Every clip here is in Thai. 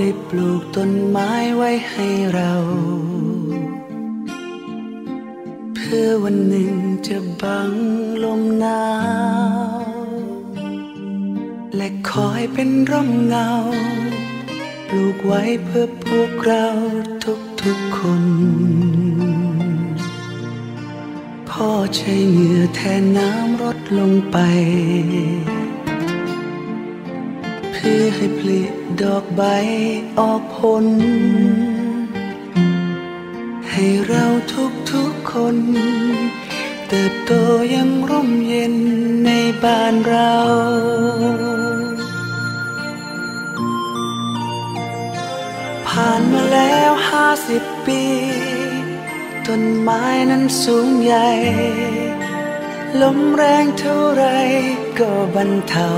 ได้ปลูกต้นไม้ไว้ให้เรา เพื่อวันหนึ่งจะบังลมหนาว และคอยเป็นร่มเงา ปลูกไว้เพื่อพวกเราทุกๆคน พ่อใช้เหงื่อแทนน้ำรดลงไป เพื่อให้ผลิดอกใบออกผล ให้เราทุกๆคน เติบโตอยังร่มเย็นในบ้านเราผ่านมาแล้วห้าสิบปี ต้นไม้นั้นสูงใหญ่ ลมแรงเท่าไรก็บรรเทา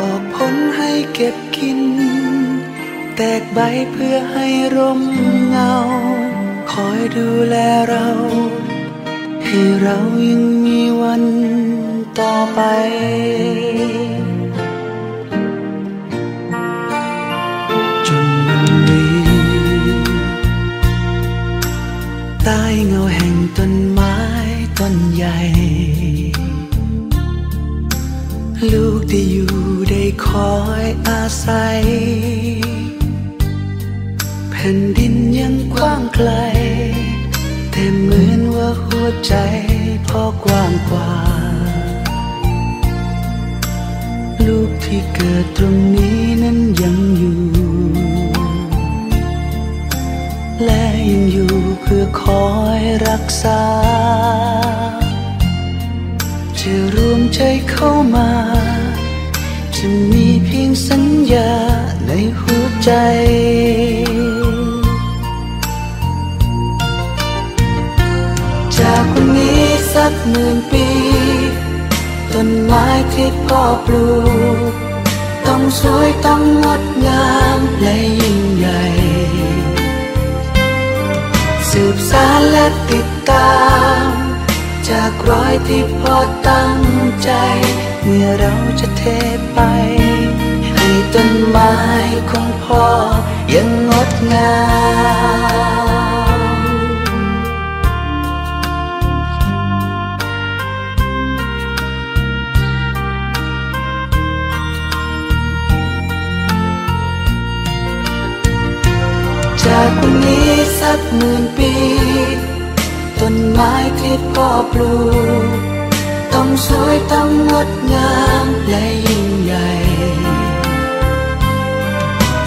ออกผลให้เก็บกิน แตกใบเพื่อให้ร่มเงา คอยดูแลเรา ให้เรายังมีวันต่อไปจนวันนี้ใต้เงาแห่งต้นไม้ต้นใหญ่ ลูกได้อยู่ คอยอาศัย แผ่นดินยังกว้างไกล แต่เหมือนว่าหัวใจพอกว้างกว่า ลูกที่เกิดตรงนี้นั้นยังอยู่ และยังอยู่เพื่อคอยรักษา จะรวมใจเข้ามา จะมีเพียงสัญญาในหัวใจ จากวันนี้สักหมื่นปี ต้นไม้ที่พ่อปลูก ต้องสวยต้องงดงามและยิ่งใหญ่ สืบสารและติดตาม จากรอยที่พอตั้งใจ เมื่อเราจะเทไป ให้ต้นไม้ของพ่อยังงดงามจากวันนี้สักหมื่นปี ต้นไม้ที่พ่อปลูกต้องสวยต้องงดงามและยิ่งใหญ่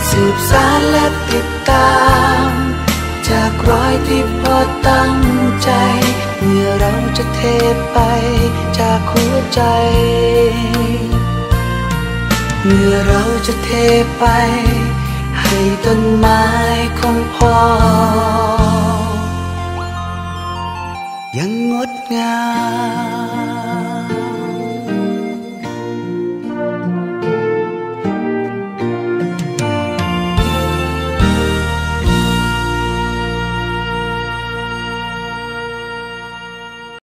สืบสารและติดตาม จากรอยที่พ่อตั้งใจ เมื่อเราจะเทไปจากหัวใจ เมื่อเราจะเทไป ยังงดงาม